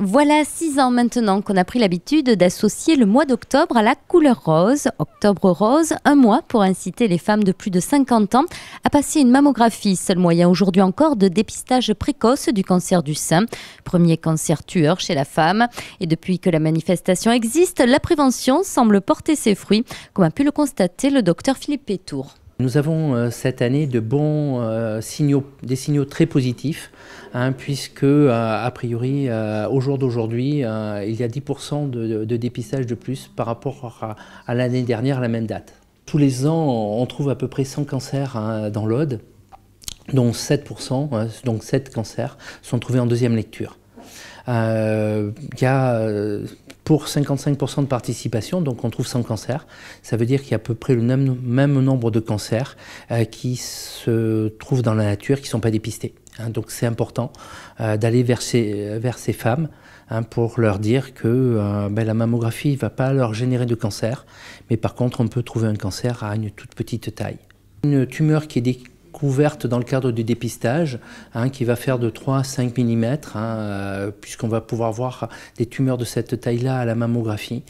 Voilà six ans maintenant qu'on a pris l'habitude d'associer le mois d'octobre à la couleur rose. Octobre rose, un mois pour inciter les femmes de plus de 50 ans à passer une mammographie, seul moyen aujourd'hui encore de dépistage précoce du cancer du sein, premier cancer tueur chez la femme. Et depuis que la manifestation existe, la prévention semble porter ses fruits, comme a pu le constater le docteur Philippe Pétour. Nous avons euh, cette année de bons euh, signaux, des signaux très positifs, hein, puisque euh, a priori au jour d'aujourd'hui, il y a 10% de, dépistage de plus par rapport à, l'année dernière à la même date. Tous les ans, on trouve à peu près 100 cancers hein, dans l'Aude, dont 7%, hein, donc 7 cancers, sont trouvés en deuxième lecture. Il y a pour 55% de participation, donc on trouve 100 cancers. Ça veut dire qu'il y a à peu près le même, nombre de cancers euh, qui se trouvent dans la nature, qui ne sont pas dépistés. Hein. donc c'est important euh, d'aller vers ces, vers ces femmes hein, pour leur dire que euh, ben, la mammographie ne va pas leur générer de cancer, mais par contre on peut trouver un cancer à une toute petite taille. Une tumeur qui est couverte dans le cadre du dépistage, hein, qui va faire de 3 à 5 mm, hein, euh, puisqu'on va pouvoir voir des tumeurs de cette taille-là à la mammographie.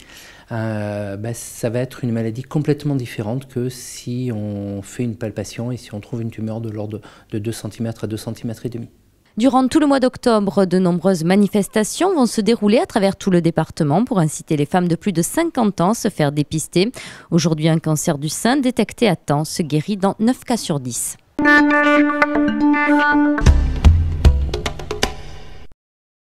Euh, ben, ça va être une maladie complètement différente que si on fait une palpation et si on trouve une tumeur de l'ordre de 2 cm à 2 cm et demi. Durant tout le mois d'octobre, de nombreuses manifestations vont se dérouler à travers tout le département pour inciter les femmes de plus de 50 ans à se faire dépister. Aujourd'hui, un cancer du sein détecté à temps se guérit dans 9 cas sur 10. Thank you.